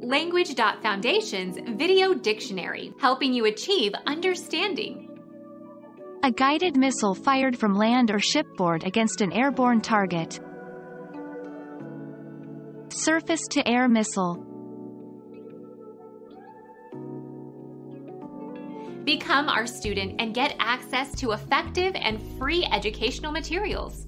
Language.Foundation's Video Dictionary, helping you achieve understanding. A guided missile fired from land or shipboard against an airborne target. Surface-to-air missile. Become our student and get access to effective and free educational materials.